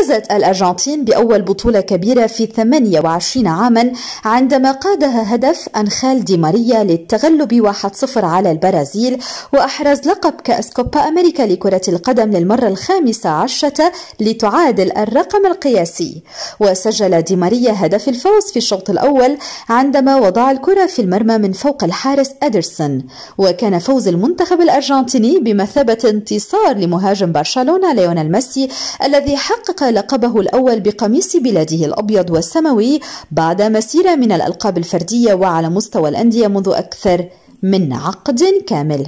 فازت الأرجنتين بأول بطولة كبيرة في 28 عاما عندما قادها هدف أنخال دي ماريا للتغلب 1-0 على البرازيل وأحرز لقب كأس كوبا أمريكا لكرة القدم للمرة الخامسة عشرة لتعادل الرقم القياسي. وسجل دي ماريا هدف الفوز في الشوط الأول عندما وضع الكرة في المرمى من فوق الحارس أدرسون. وكان فوز المنتخب الأرجنتيني بمثابة انتصار لمهاجم برشلونة ليونيل ميسي الذي حقق لقبه الأول بقميص بلاده الأبيض والسماوي بعد مسيرة من الألقاب الفردية وعلى مستوى الأندية منذ أكثر من عقد كامل.